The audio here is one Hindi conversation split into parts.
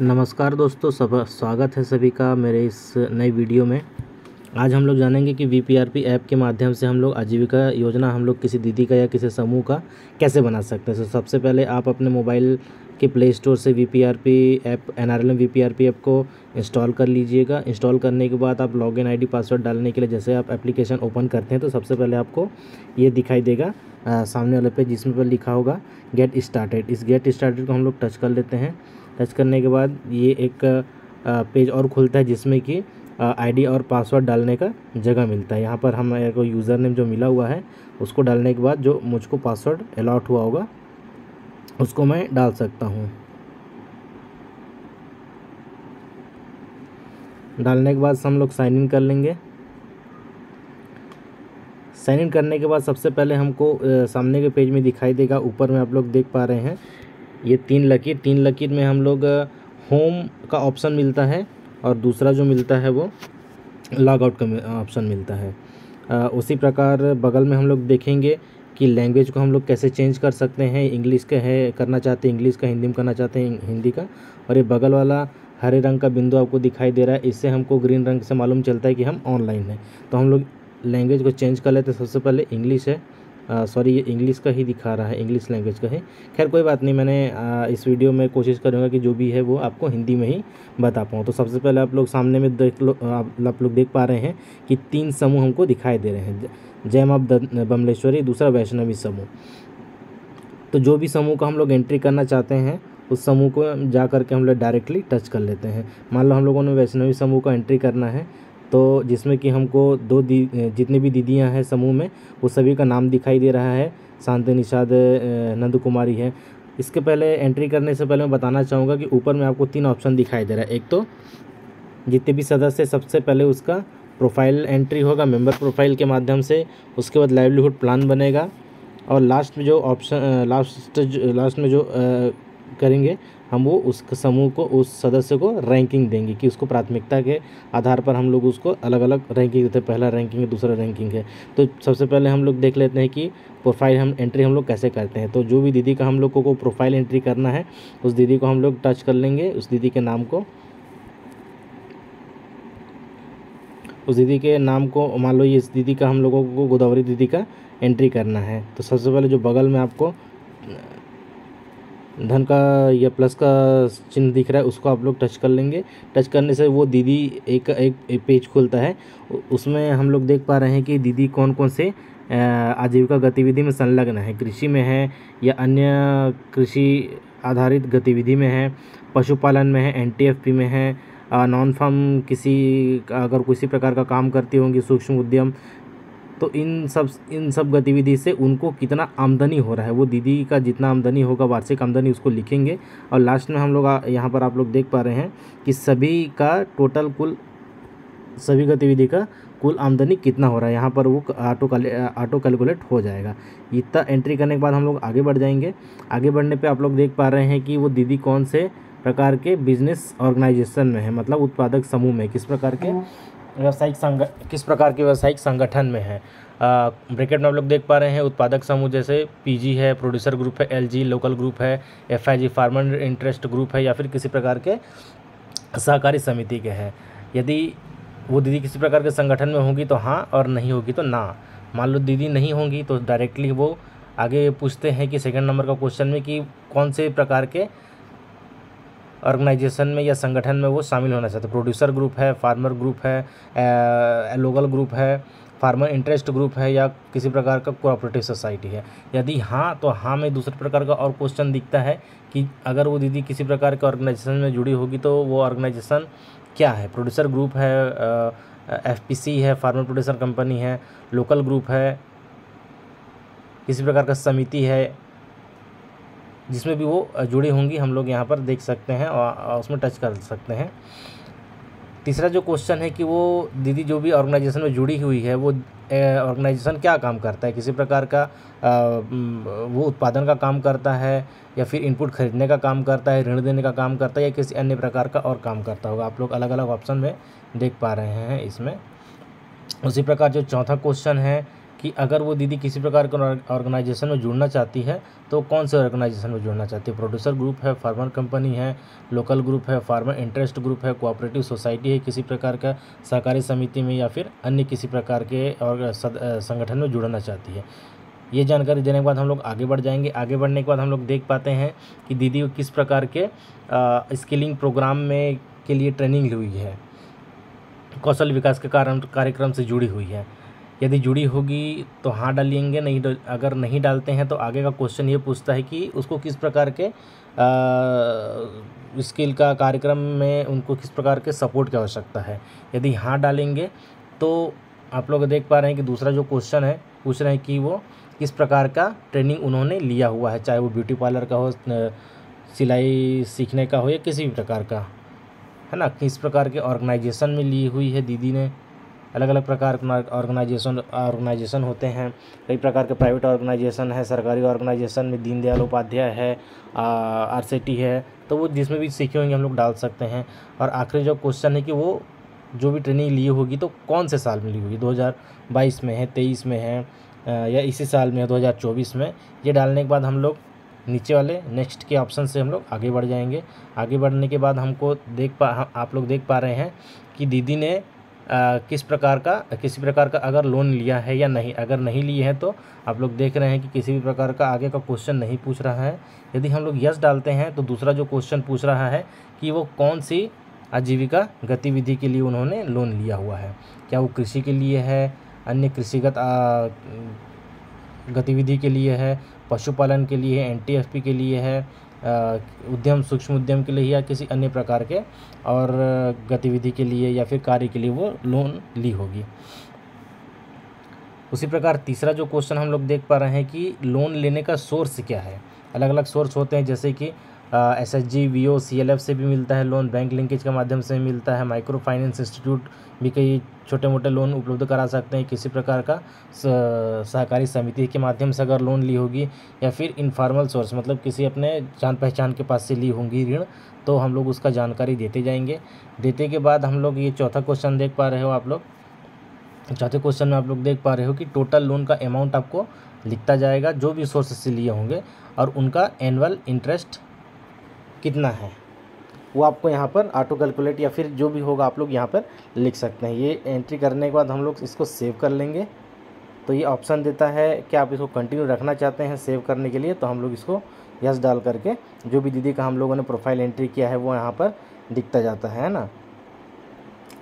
नमस्कार दोस्तों सब स्वागत है सभी का मेरे इस नई वीडियो में। आज हम लोग जानेंगे कि वी पी ऐप के माध्यम से हम लोग आजीविका योजना हम लोग किसी दीदी का या किसी समूह का कैसे बना सकते हैं। तो सबसे पहले आप अपने मोबाइल के प्ले स्टोर से V P app N R L M V P app को इंस्टॉल कर लीजिएगा। इंस्टॉल करने के बाद आप लॉगिन आईडी पासवर्ड डालने के लिए जैसे आप एप्लीकेशन ओपन करते हैं तो सबसे पहले आपको ये दिखाई देगा आ, सामने वाले पे जिसमें पर लिखा होगा गेट स्टार्टेड इस गेट स्टार्टेड को हम लोग टच कर लेते हैं। टच करने के बाद ये एक पेज और खुलता है जिसमें कि आईडी और पासवर्ड डालने का जगह मिलता है। यहाँ पर हम को यूज़र नेम जो मिला हुआ है, उसको डालने के बाद जो मुझको पासवर्ड अलॉट हुआ होगा, उसको मैं डाल सकता हूँ। डालने के बाद हम लोग साइन इन कर लेंगे। साइन इन करने के बाद सबसे पहले हमको सामने के पेज में दिखाई देगा। ऊपर में आप लोग देख पा रहे हैं ये तीन लकीर तीन लकीर में हम लोग होम का ऑप्शन मिलता है और दूसरा जो मिलता है वो लॉग आउट का ऑप्शन मिलता है। आ, उसी प्रकार बगल में हम लोग देखेंगे कि लैंग्वेज को हम लोग कैसे चेंज कर सकते हैं। इंग्लिश का है करना चाहते हैं इंग्लिश का हिंदी में करना चाहते हैं हिंदी का और ये बगल वाला हरे रंग का बिंदु आपको दिखाई दे रहा है। इससे हमको ग्रीन रंग से मालूम चलता है कि हम ऑनलाइन हैं। तो हम लोग लैंग्वेज को चेंज कर लेते हैं। सबसे पहले इंग्लिश है। सॉरी ये इंग्लिश का ही दिखा रहा है इंग्लिश लैंग्वेज का है। खैर कोई बात नहीं मैंने आ, इस वीडियो में कोशिश करूँगा कि जो भी है वो आपको हिंदी में ही बता पाऊँ। तो सबसे पहले आप लोग सामने में देख लो आप लोग देख पा रहे हैं कि तीन समूह हमको दिखाई दे रहे हैं। जय माँ बमलेश्वरी दूसरा वैष्णवी समूह। तो जो भी समूह का हम लोग एंट्री करना चाहते हैं उस समूह को जा करके हम लोग डायरेक्टली टच कर लेते हैं। मान लो हम लोगों ने वैष्णवी समूह का एंट्री करना है तो जिसमें कि हमको दो दी जितनी भी दीदियाँ हैं समूह में वो सभी का नाम दिखाई दे रहा है। शांति निषाद नंद कुमारी है। इसके पहले एंट्री करने से पहले मैं बताना चाहूँगा कि ऊपर में आपको तीन ऑप्शन दिखाई दे रहा है। एक तो जितने भी सदस्य सबसे पहले उसका प्रोफ़ाइल एंट्री होगा मेंबर प्रोफ़ाइल के माध्यम से। उसके बाद लाइवलीहुड प्लान बनेगा। और लास्ट में जो ऑप्शन लास्ट लास्ट में जो आ, करेंगे हम वो उस समूह को उस सदस्य को रैंकिंग देंगे कि उसको प्राथमिकता के आधार पर हम लोग उसको अलग अलग रैंकिंग देते हैं। पहला रैंकिंग है दूसरा रैंकिंग है। तो सबसे पहले हम लोग देख लेते हैं कि प्रोफ़ाइल हम एंट्री हम लोग कैसे करते हैं। तो जो भी दीदी का हम लोग को, प्रोफ़ाइल एंट्री करना है उस दीदी को हम लोग टच कर लेंगे उस दीदी के नाम को। उस दीदी के नाम को मान लो ये इस दीदी का हम लोगों को गोदावरी दीदी का एंट्री करना है। तो सबसे पहले जो बगल में आपको धन का या प्लस का चिन्ह दिख रहा है उसको आप लोग टच कर लेंगे। टच करने से वो दीदी एक एक, पेज खुलता है। उसमें हम लोग देख पा रहे हैं कि दीदी कौन कौन से आजीविका गतिविधि में संलग्न है। कृषि में है या अन्य कृषि आधारित गतिविधि में है पशुपालन में है एनटीएफपी में है नॉन फार्म किसी अगर किसी प्रकार का काम करती होंगी सूक्ष्म उद्यम तो इन सब इन सब गतिविधि से उनको कितना आमदनी हो रहा है? वो दीदी का जितना आमदनी होगा, वार्षिक आमदनी उसको लिखेंगे। और लास्ट में हम लोग यहाँ पर आप लोग देख पा रहे हैं कि सभी का टोटल कुल, सभी गतिविधि का कुल आमदनी कितना हो रहा है? यहाँ पर वो ऑटो ऑटो कैलकुलेट हो जाएगा। इतना एंट्री करने के बाद हम लोग आगे बढ़ जाएँगे। आगे बढ़ने पे आप लोग देख पा रहे हैं कि वो दीदी कौन से प्रकार के बिज़नेस ऑर्गेनाइजेशन में है? मतलब उत्पादक समूह में किस प्रकार के व्यावसायिक संग, किस प्रकार के व्यावसायिक संगठन में है? ब्रैकेट में आप लोग देख पा रहे हैं, उत्पादक समूह जैसे पीजी है प्रोड्यूसर ग्रुप है एलजी लोकल ग्रुप है एफआईजी फार्मर इंटरेस्ट ग्रुप है, या फिर किसी प्रकार के सहकारी समिति के हैं। यदि वो दीदी किसी प्रकार के संगठन में होंगी तो हाँ और नहीं होगी तो ना। मान लो दीदी नहीं होंगी तो डायरेक्टली वो आगे पूछते हैं कि सेकंड नंबर का क्वेश्चन में कि कौन से प्रकार के ऑर्गेनाइजेशन में या संगठन में वो शामिल होना चाहते प्रोड्यूसर ग्रुप है, फार्मर ग्रुप है लोकल ग्रुप है, फार्मर इंटरेस्ट ग्रुप है या किसी प्रकार का कोऑपरेटिव सोसाइटी है। यदि हाँ तो हाँ में दूसरे प्रकार का और क्वेश्चन दिखता है कि अगर वो दीदी किसी प्रकार के ऑर्गेनाइजेशन में जुड़ी होगी तो वो ऑर्गेनाइजेशन क्या है? प्रोड्यूसर ग्रुप है एफपीसी है, फार्मर प्रोड्यूसर कंपनी है, लोकल ग्रुप है, किसी प्रकार का समिति है जिसमें भी वो जुड़ी होंगी हम लोग यहाँ पर देख सकते हैं और उसमें टच कर सकते हैं। तीसरा जो क्वेश्चन है कि वो दीदी जो भी ऑर्गेनाइजेशन में जुड़ी हुई है वो ऑर्गेनाइजेशन क्या काम करता है? किसी प्रकार का आ, वो उत्पादन का काम करता है या फिर इनपुट खरीदने का काम करता है ऋण देने का काम करता है या किसी अन्य प्रकार का और काम करता होगा? आप लोग अलग अलग ऑप्शन में देख पा रहे हैं इसमें। उसी प्रकार जो चौथा क्वेश्चन है कि अगर वो दीदी किसी प्रकार के ऑर्गेनाइजेशन में जुड़ना चाहती है तो कौन से ऑर्गेनाइजेशन में जुड़ना चाहती है? प्रोड्यूसर ग्रुप है फार्मर कंपनी है लोकल ग्रुप है फार्मर इंटरेस्ट ग्रुप है कोऑपरेटिव सोसाइटी है किसी प्रकार का, सहकारी समिति में या फिर अन्य किसी प्रकार के और संगठन में जुड़ना चाहती है। ये जानकारी देने के बाद हम लोग आगे बढ़ जाएँगे। आगे बढ़ने के बाद हम लोग देख पाते हैं कि दीदी किस प्रकार के स्किलिंग प्रोग्राम में के लिए ट्रेनिंग हुई है। कौशल विकास के कारण कार्यक्रम से जुड़ी हुई है। यदि जुड़ी होगी तो हाँ डालेंगे नहीं अगर नहीं डालते हैं तो आगे का क्वेश्चन ये पूछता है कि उसको किस प्रकार के स्किल का कार्यक्रम में उनको किस प्रकार के सपोर्ट की आवश्यकता है। यदि हाँ डालेंगे तो आप लोग देख पा रहे हैं कि दूसरा जो क्वेश्चन है, पूछ रहे हैं कि वो किस प्रकार का ट्रेनिंग उन्होंने लिया हुआ है, चाहे वो ब्यूटी पार्लर का हो सिलाई सीखने का हो या किसी भी प्रकार का। है ना? किस प्रकार के ऑर्गेनाइजेशन में ली हुई है दीदी ने? अलग अलग प्रकार ऑर्गेनाइजेशन ऑर्गेनाइजेशन होते हैं। कई प्रकार के प्राइवेट ऑर्गेनाइजेशन है, सरकारी ऑर्गेनाइजेशन में दीनदयाल उपाध्याय है आर सी टी है तो वो जिसमें भी सीखे होंगे हम लोग डाल सकते हैं। और आखिरी जो क्वेश्चन है कि वो जो भी ट्रेनिंग ली होगी तो कौन से साल में ली होगी? 2022 में है, तेईस में है या इसी साल में है 2024 में। ये डालने के बाद हम लोग नीचे वाले नेक्स्ट के ऑप्शन से हम लोग आगे बढ़ जाएँगे। आगे बढ़ने के बाद हमको देख पा आप लोग देख पा रहे हैं कि दीदी ने किस प्रकार का, किसी प्रकार का अगर लोन लिया है या नहीं, अगर नहीं लिए हैं तो आप लोग देख रहे हैं कि किसी भी प्रकार का आगे का क्वेश्चन नहीं पूछ रहा है। यदि हम लोग यस डालते हैं तो दूसरा जो क्वेश्चन पूछ रहा है कि वो कौन सी आजीविका गतिविधि के लिए उन्होंने लोन लिया हुआ है? क्या वो कृषि के लिए है, अन्य कृषिगत गतिविधि के लिए है, पशुपालन के लिए है एन के लिए है उद्यम, सूक्ष्म उद्यम के लिए या किसी अन्य प्रकार के और गतिविधि के लिए या फिर कार्य के लिए वो लोन ली होगी। उसी प्रकार तीसरा जो क्वेश्चन हम लोग देख पा रहे हैं कि लोन लेने का सोर्स क्या है? अलग अलग सोर्स होते हैं, जैसे कि S H G V O C L F से भी मिलता है लोन बैंक लिंकेज के माध्यम से मिलता है माइक्रो फाइनेंस इंस्टीट्यूट भी कई छोटे मोटे लोन उपलब्ध करा सकते हैं किसी प्रकार का सहकारी समिति के माध्यम से अगर लोन ली होगी या फिर इनफॉर्मल सोर्स मतलब किसी अपने जान पहचान के पास से ली होंगी ऋण तो हम लोग उसका जानकारी देते जाएँगे। देते के बाद हम लोग ये चौथा क्वेश्चन देख पा रहे हो आप लोग। चौथे क्वेश्चन में आप लोग देख पा रहे हो कि टोटल लोन का अमाउंट आपको लिखता जाएगा, जो भी सोर्स से लिए होंगे, और उनका एनुअल इंटरेस्ट कितना है। वो आपको यहाँ पर ऑटो कैलकुलेट या फिर जो भी होगा आप लोग यहाँ पर लिख सकते हैं। ये एंट्री करने के बाद हम लोग इसको सेव कर लेंगे। तो ये ऑप्शन देता है कि आप इसको कंटिन्यू रखना चाहते हैं सेव करने के लिए तो हम लोग इसको यस डाल करके जो भी दीदी का हम लोगों ने प्रोफ़ाइल एंट्री किया है, वो यहाँ पर दिखता जाता है ना?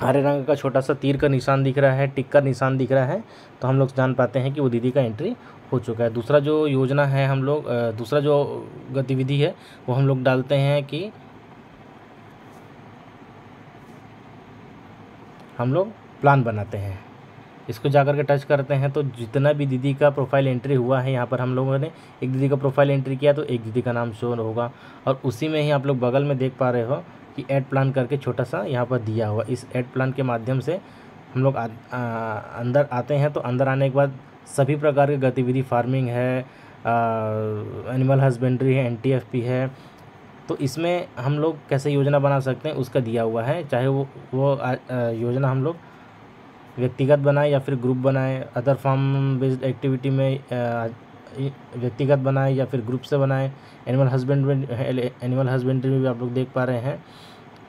हरे रंग का छोटा सा तीर का निशान दिख रहा है, टिक का निशान दिख रहा है तो हम लोग जान पाते हैं कि वो दीदी का एंट्री हो चुका है। दूसरा जो योजना है हम लोग दूसरा जो गतिविधि है, वो हम लोग डालते हैं कि हम लोग प्लान बनाते हैं। इसको जाकर के टच करते हैं तो जितना भी दीदी का प्रोफ़ाइल एंट्री हुआ है, यहाँ पर हम लोगों ने एक दीदी का प्रोफ़ाइल एंट्री किया तो एक दीदी का नाम शो होगा। और उसी में ही आप लोग बगल में देख पा रहे हो कि ऐड प्लान करके छोटा सा यहाँ पर दिया हुआ। इस ऐड प्लान के माध्यम से हम लोग अंदर आते हैं तो अंदर आने के बाद सभी प्रकार की गतिविधि फ़ार्मिंग है एनिमल हस्बेंड्री है एनटीएफपी है तो इसमें हम लोग कैसे योजना बना सकते हैं उसका दिया हुआ है। चाहे वो वो आ, आ, योजना हम लोग व्यक्तिगत बनाए या फिर ग्रुप बनाए। अदर फार्म बेस्ड एक्टिविटी में व्यक्तिगत बनाए या फिर ग्रुप से बनाए। एनिमल हस्बेंड एनिमल हस्बेंड्री में भी आप लोग देख पा रहे हैं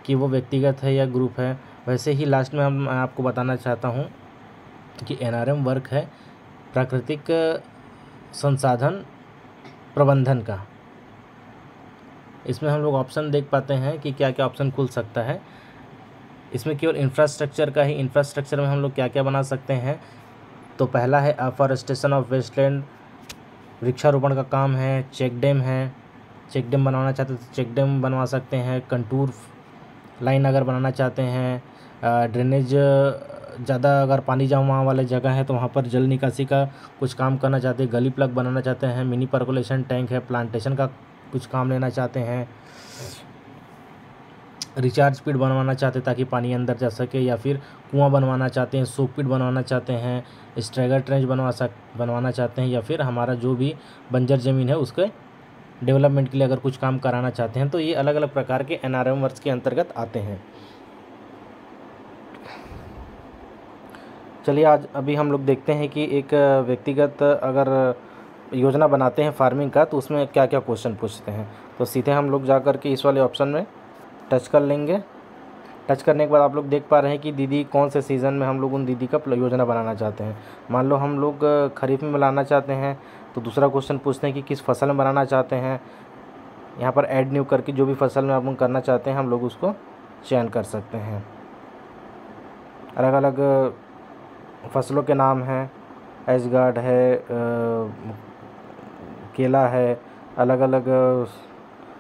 कि वो व्यक्तिगत है या ग्रुप है। वैसे ही लास्ट में हम आपको बताना चाहता हूँ कि एनआरएम वर्क है प्राकृतिक संसाधन प्रबंधन का। इसमें हम लोग ऑप्शन देख पाते हैं कि क्या क्या ऑप्शन खुल सकता है। इसमें केवल इंफ्रास्ट्रक्चर का ही इंफ्रास्ट्रक्चर में हम लोग क्या क्या बना सकते हैं। तो पहला है अफॉरेस्टेशन ऑफ़ वेस्टलैंड वृक्षारोपण का काम है चेक डैम है। चेक डैम बनवाना चाहते हैं तो चेक डैम बनवा सकते हैं कंटूर लाइन अगर बनाना चाहते हैं ड्रेनेज ज़्यादा अगर पानी जमा वाले जगह है तो वहाँ पर जल निकासी का कुछ काम करना चाहते हैं, गली प्लग बनाना चाहते हैं मिनी पर्कुलेशन टैंक है प्लांटेशन का कुछ काम लेना चाहते हैं। रिचार्ज स्पीड बनवाना चाहते हैं ताकि पानी अंदर जा सके या फिर कुआँ बनवाना चाहते हैं सोप पिट बनवाना चाहते हैं स्ट्रेगर ट्रेंच बनवा सक, बनवाना चाहते हैं या फिर हमारा जो भी बंजर ज़मीन है उसके डेवलपमेंट के लिए अगर कुछ काम कराना चाहते हैं तो ये अलग अलग प्रकार के एन वर्ष के अंतर्गत आते हैं। चलिए आज अभी हम लोग देखते हैं कि एक व्यक्तिगत अगर योजना बनाते हैं फ़ार्मिंग का तो उसमें क्या क्या क्वेश्चन पूछते हैं। तो सीधे हम लोग जा कर के इस वाले ऑप्शन में टच कर लेंगे। टच करने के बाद आप लोग देख पा रहे हैं कि दीदी कौन से सीज़न में हम लोग उन दीदी का योजना बनाना चाहते हैं। मान लो हम लोग खरीफ में बनाना चाहते हैं तो दूसरा क्वेश्चन पूछते हैं कि किस फ़सल में बनाना चाहते हैं। यहाँ पर ऐड न्यू करके जो भी फ़सल में आप लोग करना चाहते हैं, हम लोग उसको चयन कर सकते हैं। अलग अलग फ़सलों के नाम हैं। एजगार्ड है केला है अलग अलग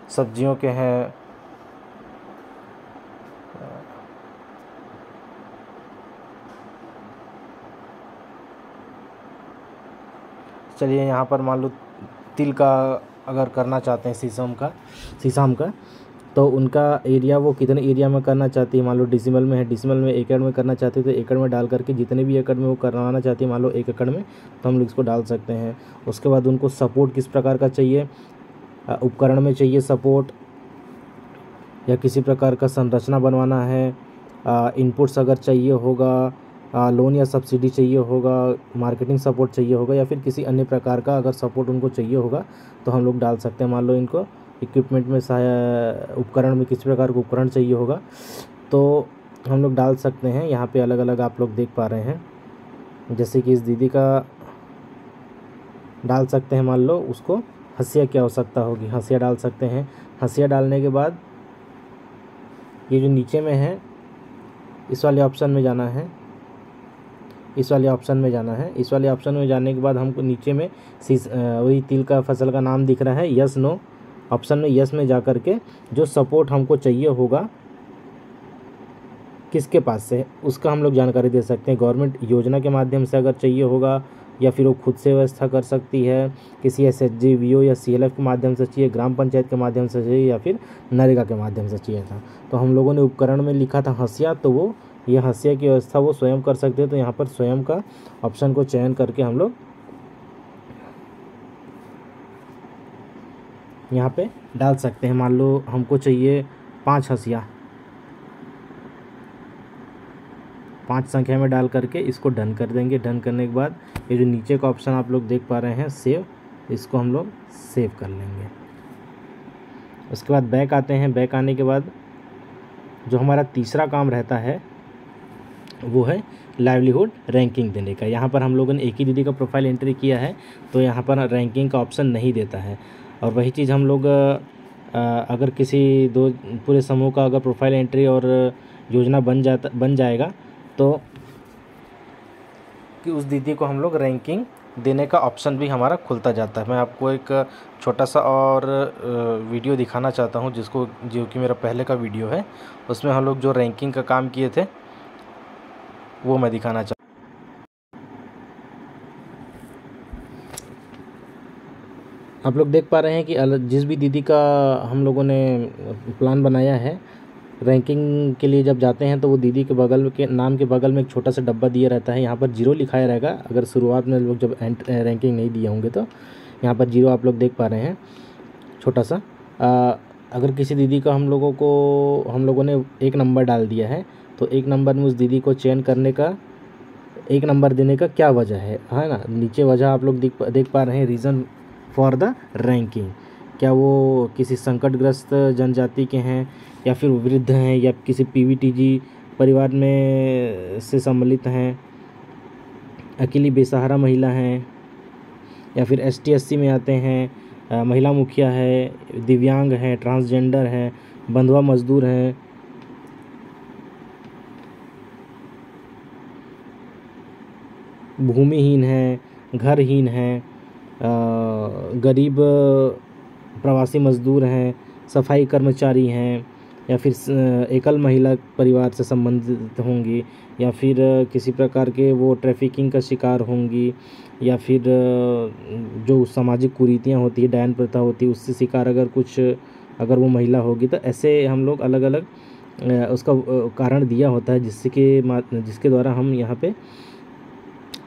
सब्जियों के हैं। चलिए यहाँ पर मान लो तिल का अगर करना चाहते हैं शीशम का शीशम का तो उनका एरिया वो कितने एरिया में करना चाहती है? मान लो डिसिमल में है डिसिमल में एकड़ में करना चाहते तो एकड़ में डाल करके जितने भी एकड़ में वो करवाना चाहती है, मान लो एक एकड़ में तो हम लोग इसको डाल सकते हैं। उसके बाद उनको सपोर्ट किस प्रकार का चाहिए? उपकरण में चाहिए सपोर्ट या किसी प्रकार का संरचना बनवाना है। इनपुट्स अगर चाहिए होगा लोन या सब्सिडी चाहिए होगा मार्केटिंग सपोर्ट चाहिए होगा या फिर किसी अन्य प्रकार का अगर सपोर्ट उनको चाहिए होगा तो हम लोग डाल सकते हैं। मान लो इनको इक्विपमेंट में उपकरण में किस प्रकार का उपकरण चाहिए होगा तो हम लोग डाल सकते हैं। यहाँ पे अलग अलग आप लोग देख पा रहे हैं। जैसे कि इस दीदी का डाल सकते हैं, मान लो उसको हंसिया की आवश्यकता होगी। हंसिया डाल सकते हैं। हंसिया डालने के बाद ये जो नीचे में है, इस वाले ऑप्शन में जाना है। इस वाले ऑप्शन में जाना है। इस वाले ऑप्शन में जाने के बाद हमको नीचे में वही तिल का फ़सल का नाम दिख रहा है यस नो ऑप्शन में यस में जा कर के जो सपोर्ट हमको चाहिए होगा, किसके पास से, उसका हम लोग जानकारी दे सकते हैं। गवर्नमेंट योजना के माध्यम से अगर चाहिए होगा, या फिर वो खुद से व्यवस्था कर सकती है, किसी S H G V O या सी एल एफ़ के माध्यम से चाहिए, ग्राम पंचायत के माध्यम से चाहिए, या फिर नरेगा के माध्यम से चाहिए था। तो हम लोगों ने उपकरण में लिखा था हंसिया तो वो ये हंसिया की व्यवस्था वो स्वयं कर सकते हैं तो यहाँ पर स्वयं का ऑप्शन को चयन करके हम लोग यहाँ पे डाल सकते हैं। मान लो हमको चाहिए पाँच हंसिया। पाँच संख्या में डाल करके इसको डन कर देंगे। डन करने के बाद ये जो नीचे का ऑप्शन आप लोग देख पा रहे हैं सेव इसको हम लोग सेव कर लेंगे। उसके बाद बैक आते हैं। बैक आने के बाद जो हमारा तीसरा काम रहता है वो है लाइवलीहुड रैंकिंग देने का। यहाँ पर हम लोगों ने एक ही दीदी का प्रोफ़ाइल एंट्री किया है तो यहाँ पर रैंकिंग का ऑप्शन नहीं देता है। और वही चीज़ हम लोग अगर किसी दो, पूरे समूह का अगर प्रोफ़ाइल एंट्री और योजना बन जाता, बन जाएगा तो कि उस दीदी को हम लोग रैंकिंग देने का ऑप्शन भी हमारा खुलता जाता है। मैं आपको एक छोटा सा और वीडियो दिखाना चाहता हूँ, जिसको, जो कि मेरा पहले का वीडियो है। उसमें हम लोग जो रैंकिंग का काम किए थे वो मैं दिखाना चाहता आप लोग देख पा रहे हैं कि जिस भी दीदी का हम लोगों ने प्लान बनाया है रैंकिंग के लिए जब जाते हैं तो वो दीदी के बगल के नाम के बगल में एक छोटा सा डब्बा दिया रहता है। यहाँ पर ज़ीरो लिखाया रहेगा। अगर शुरुआत में लोग जब एंट रैंकिंग नहीं दिए होंगे तो यहाँ पर ज़ीरो आप लोग देख पा रहे हैं। छोटा सा। आ, अगर किसी दीदी का हम लोगों को हम लोगों ने एक नंबर डाल दिया है तो एक नंबर में उस दीदी को चयन करने का, एक नंबर देने का क्या वजह है? है ना, नीचे वजह आप लोग देख देख पा रहे हैं रीज़न फॉर द रैंकिंग क्या वो किसी संकटग्रस्त जनजाति के हैं, या फिर वृद्ध हैं, या किसी पीवीटीजी परिवार में से सम्मिलित हैं, अकेली बेसहारा महिला हैं, या फिर एस टी में आते हैं महिला मुखिया है, दिव्यांग हैं ट्रांसजेंडर हैं, बंधुआ मजदूर हैं भूमिहीन हैं, घरहीन हैं गरीब प्रवासी मज़दूर हैं, सफ़ाई कर्मचारी हैं, या फिर एकल महिला परिवार से संबंधित होंगी, या फिर किसी प्रकार के वो ट्रैफिकिंग का शिकार होंगी, या फिर जो सामाजिक कुरीतियाँ होती है डायन प्रथा होती है, उससे शिकार अगर कुछ, अगर वो महिला होगी तो ऐसे हम लोग अलग अलग उसका कारण दिया होता है, जिससे कि जिसके द्वारा हम यहाँ पे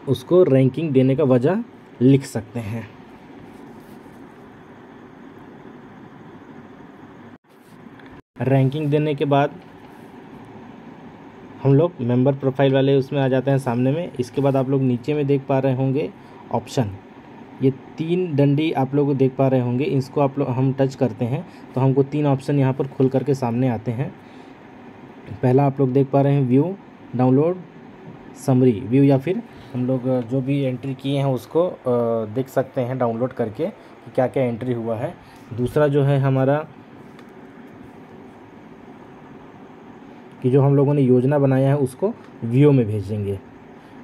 उसको रैंकिंग देने का वजह लिख सकते हैं। रैंकिंग देने के बाद हम लोग मेंबर प्रोफ़ाइल वाले उसमें आ जाते हैं सामने में। इसके बाद आप लोग नीचे में देख पा रहे होंगे ऑप्शन ये तीन डंडी आप लोग देख पा रहे होंगे, इसको आप लोग हम टच करते हैं। तो हमको तीन ऑप्शन यहाँ पर खुल करके सामने आते हैं। पहला आप लोग देख पा रहे हैं व्यू डाउनलोड समरी व्यू या फिर हम लोग जो भी एंट्री किए हैं उसको देख सकते हैं डाउनलोड करके कि क्या क्या एंट्री हुआ है। दूसरा जो है हमारा, कि जो हम लोगों ने योजना बनाया है उसको व्यू में भेजेंगे।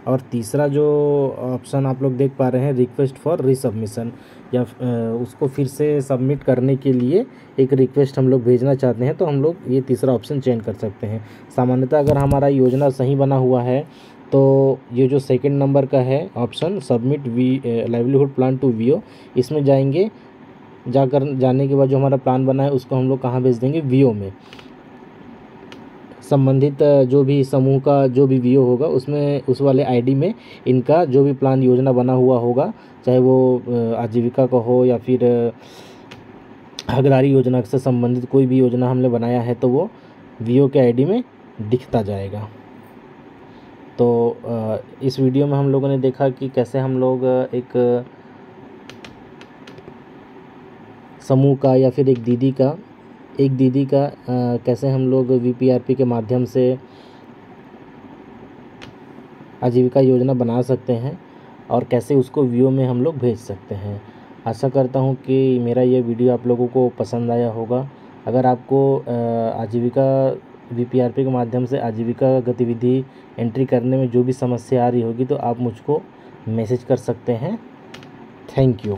और तीसरा जो ऑप्शन आप लोग देख पा रहे हैं रिक्वेस्ट फॉर रिसबमिशन या उसको फिर से सबमिट करने के लिए एक रिक्वेस्ट हम लोग भेजना चाहते हैं तो हम लोग ये तीसरा ऑप्शन चेंज कर सकते हैं। सामान्यतः अगर हमारा योजना सही बना हुआ है तो ये जो सेकंड नंबर का है option submit V livelihood plan to VO इसमें जाएँगे। जाकर, जाने के बाद जो हमारा प्लान बना है, उसको हम लोग कहाँ भेज देंगे? वीओ में। संबंधित जो भी समूह का, जो भी वीओ होगा, उसमें, उस वाले आईडी में इनका जो भी प्लान योजना बना हुआ होगा, चाहे वो आजीविका का हो या फिर हकदारी योजना से संबंधित कोई भी योजना हमने बनाया है तो वो वीओ के आईडी में दिखता जाएगा। तो इस वीडियो में हम लोगों ने देखा कि कैसे हम लोग एक समूह का या फिर एक दीदी का, एक दीदी का कैसे हम लोग वीपीआरपी के माध्यम से आजीविका योजना बना सकते हैं और कैसे उसको व्यू में हम लोग भेज सकते हैं। आशा करता हूँ कि मेरा ये वीडियो आप लोगों को पसंद आया होगा। अगर आपको आजीविका वीपीआरपी के माध्यम से आजीविका गतिविधि एंट्री करने में जो भी समस्या आ रही होगी तो आप मुझको मैसेज कर सकते हैं। Thank you.